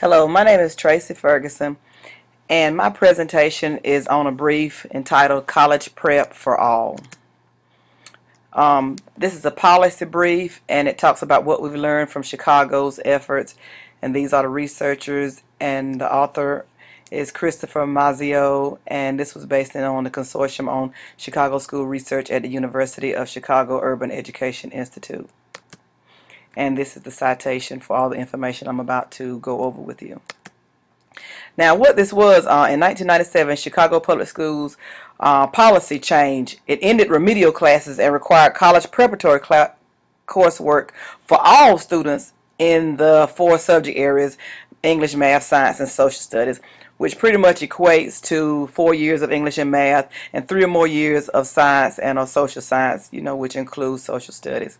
Hello, my name is Tracey Ferguson, and my presentation is on a brief entitled College Prep for All. Um, this is a policy brief, and it talks about what we've learned from Chicago's efforts, and these are the researchers, and the author is Christopher Mazzeo, and this was based on the consortium on Chicago School Research at the University of Chicago Urban Education Institute and this is the citation for all the information I'm about to go over with you. Now, what this was uh, in 1997, Chicago Public Schools uh, policy change. It ended remedial classes and required college preparatory coursework for all students in the four subject areas English, math, science, and social studies, which pretty much equates to four years of English and math and three or more years of science and or social science, you know, which includes social studies.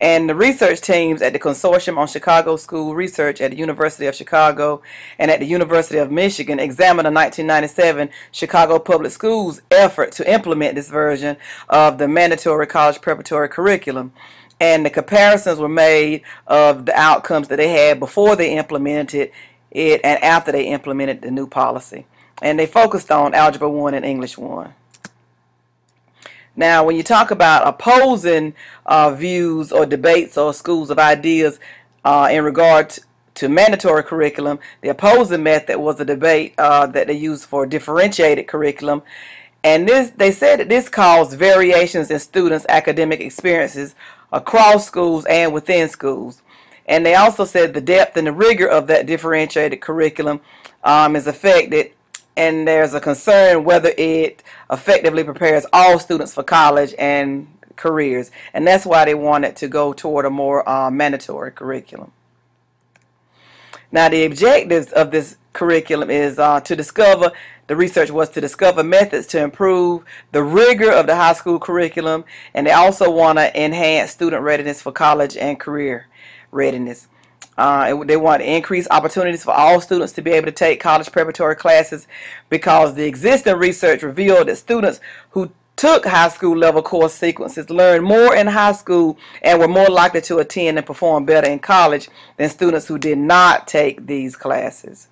And the research teams at the Consortium on Chicago School Research at the University of Chicago and at the University of Michigan examined the 1997 Chicago Public Schools effort to implement this version of the mandatory college preparatory curriculum. And the comparisons were made of the outcomes that they had before they implemented it and after they implemented the new policy. And they focused on Algebra 1 and English 1. Now, when you talk about opposing uh, views or debates or schools of ideas uh, in regard to mandatory curriculum, the opposing method was a debate uh, that they used for differentiated curriculum. And this, they said that this caused variations in students' academic experiences across schools and within schools. And they also said the depth and the rigor of that differentiated curriculum um, is affected and there's a concern whether it effectively prepares all students for college and careers. And that's why they wanted to go toward a more uh, mandatory curriculum. Now, the objectives of this curriculum is uh, to discover, the research was to discover methods to improve the rigor of the high school curriculum, and they also want to enhance student readiness for college and career readiness. Uh, they want to increase opportunities for all students to be able to take college preparatory classes because the existing research revealed that students who took high school level course sequences learned more in high school and were more likely to attend and perform better in college than students who did not take these classes.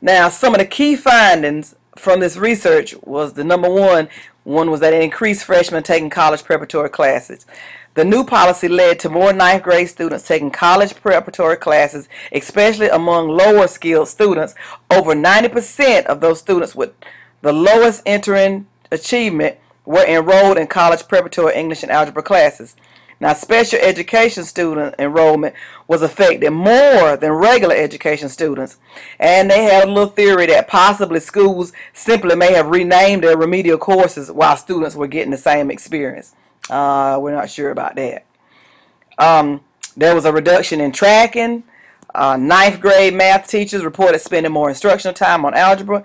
Now, some of the key findings from this research was the number one, one was that it increased freshmen taking college preparatory classes. The new policy led to more ninth grade students taking college preparatory classes, especially among lower skilled students. Over 90% of those students with the lowest entering achievement were enrolled in college preparatory English and algebra classes. Now, special education student enrollment was affected more than regular education students. And they had a little theory that possibly schools simply may have renamed their remedial courses while students were getting the same experience. Uh, we're not sure about that. Um, there was a reduction in tracking. Uh, ninth grade math teachers reported spending more instructional time on algebra.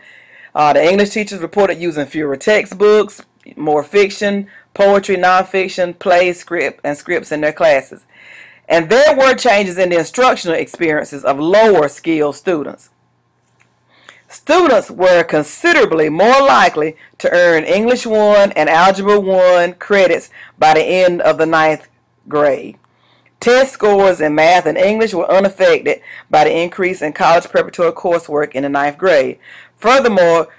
Uh, the English teachers reported using fewer textbooks, more fiction, poetry, nonfiction, plays, script, and scripts in their classes. And there were changes in the instructional experiences of lower skilled students. Students were considerably more likely to earn English 1 and Algebra 1 credits by the end of the ninth grade. Test scores in math and English were unaffected by the increase in college preparatory coursework in the ninth grade. Furthermore,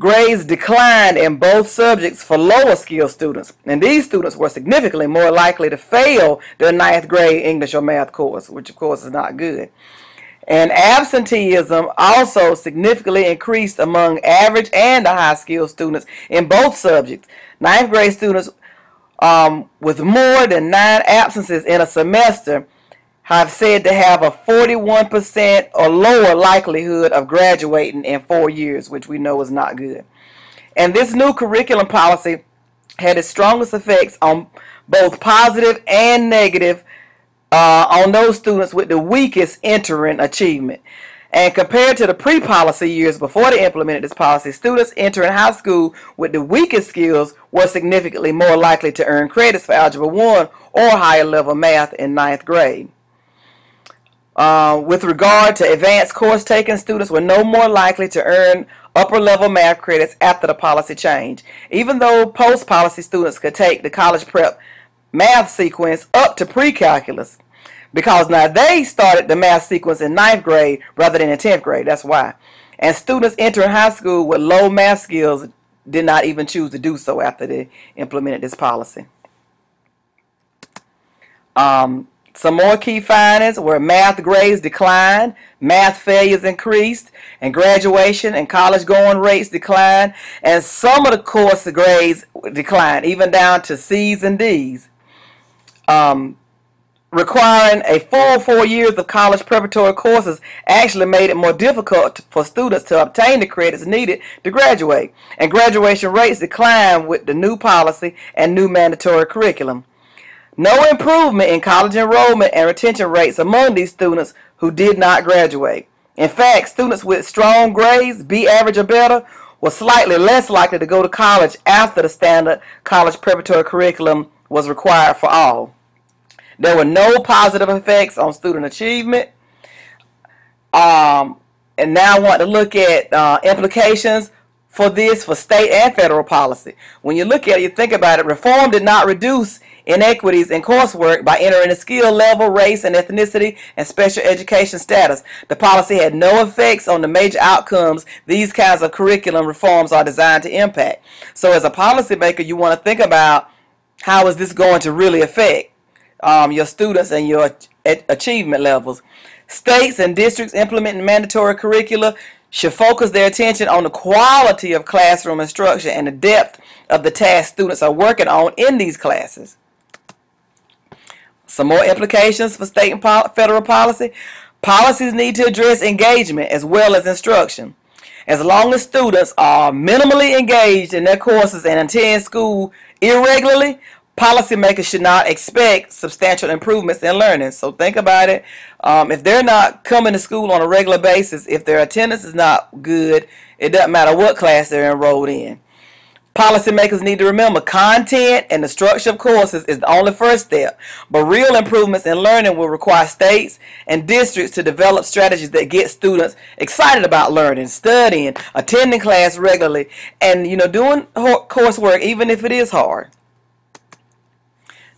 grades declined in both subjects for lower skilled students, and these students were significantly more likely to fail their ninth grade English or math course, which of course is not good. And absenteeism also significantly increased among average and high school students in both subjects. Ninth grade students um, with more than nine absences in a semester have said to have a 41% or lower likelihood of graduating in four years, which we know is not good. And this new curriculum policy had its strongest effects on both positive and negative uh, on those students with the weakest entering achievement. And compared to the pre-policy years before they implemented this policy, students entering high school with the weakest skills were significantly more likely to earn credits for Algebra 1 or higher level math in ninth grade. Uh, with regard to advanced course taking, students were no more likely to earn upper level math credits after the policy change. Even though post-policy students could take the college prep math sequence up to pre-calculus. because now they started the math sequence in ninth grade rather than in 10th grade. That's why. And students entering high school with low math skills did not even choose to do so after they implemented this policy. Um, some more key findings were math grades declined, math failures increased, and graduation and college going rates declined, and some of the course grades declined, even down to C's and D's. Um, requiring a full four years of college preparatory courses actually made it more difficult for students to obtain the credits needed to graduate, and graduation rates declined with the new policy and new mandatory curriculum. No improvement in college enrollment and retention rates among these students who did not graduate. In fact, students with strong grades, B average or better, were slightly less likely to go to college after the standard college preparatory curriculum was required for all. There were no positive effects on student achievement. Um, and now I want to look at uh, implications for this for state and federal policy. When you look at it, you think about it, reform did not reduce inequities in coursework by entering a skill level, race and ethnicity, and special education status. The policy had no effects on the major outcomes these kinds of curriculum reforms are designed to impact. So as a policymaker, you want to think about how is this going to really affect um, your students and your achievement levels. States and districts implementing mandatory curricula should focus their attention on the quality of classroom instruction and the depth of the tasks students are working on in these classes. Some more implications for state and federal policy. Policies need to address engagement as well as instruction. As long as students are minimally engaged in their courses and attend school irregularly, policymakers should not expect substantial improvements in learning. So think about it. Um, if they're not coming to school on a regular basis, if their attendance is not good, it doesn't matter what class they're enrolled in. Policymakers need to remember content and the structure of courses is the only first step, but real improvements in learning will require states and districts to develop strategies that get students excited about learning, studying, attending class regularly, and you know doing coursework even if it is hard.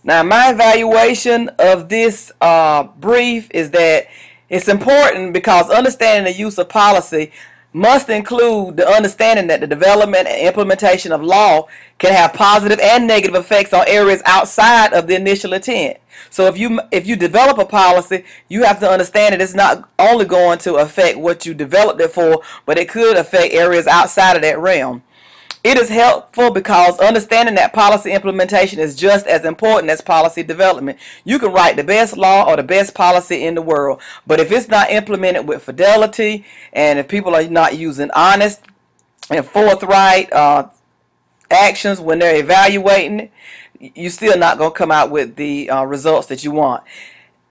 Now, my evaluation of this uh, brief is that it's important because understanding the use of policy must include the understanding that the development and implementation of law can have positive and negative effects on areas outside of the initial intent. So if you if you develop a policy, you have to understand that it's not only going to affect what you developed it for, but it could affect areas outside of that realm. It is helpful because understanding that policy implementation is just as important as policy development. You can write the best law or the best policy in the world, but if it's not implemented with fidelity and if people are not using honest and forthright uh, actions when they're evaluating, you're still not going to come out with the uh, results that you want.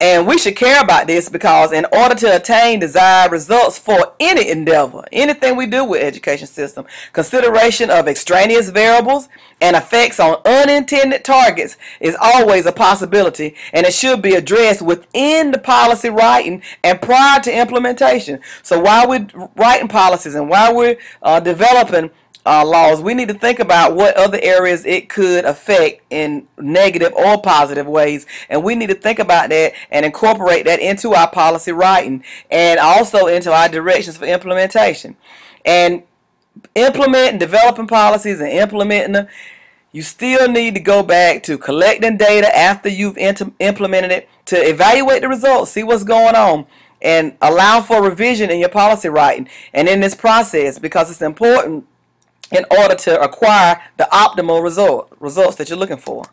And we should care about this because in order to attain desired results for any endeavor, anything we do with education system, consideration of extraneous variables and effects on unintended targets is always a possibility and it should be addressed within the policy writing and prior to implementation. So while we're writing policies and while we're uh, developing uh, laws, we need to think about what other areas it could affect in negative or positive ways. And we need to think about that and incorporate that into our policy writing and also into our directions for implementation. And implementing, developing policies and implementing them, you still need to go back to collecting data after you've implemented it to evaluate the results, see what's going on and allow for revision in your policy writing and in this process because it's important in order to acquire the optimal result results that you're looking for.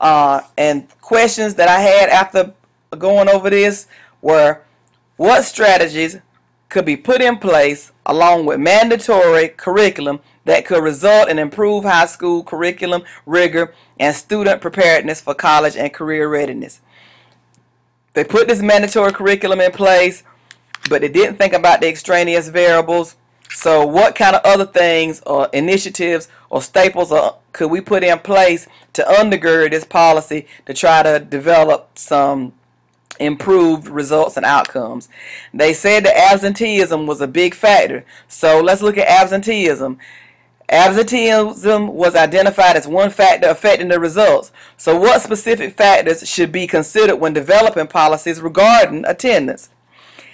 Uh, and questions that I had after going over this were what strategies could be put in place along with mandatory curriculum that could result in improved high school curriculum rigor and student preparedness for college and career readiness. They put this mandatory curriculum in place, but they didn't think about the extraneous variables so what kind of other things or initiatives or staples or, could we put in place to undergird this policy to try to develop some improved results and outcomes? They said that absenteeism was a big factor. So let's look at absenteeism. Absenteeism was identified as one factor affecting the results. So, what specific factors should be considered when developing policies regarding attendance?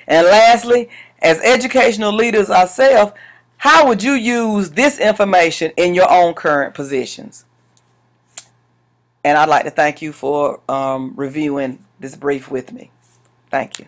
And lastly, as educational leaders ourselves, how would you use this information in your own current positions? And I'd like to thank you for um, reviewing this brief with me. Thank you.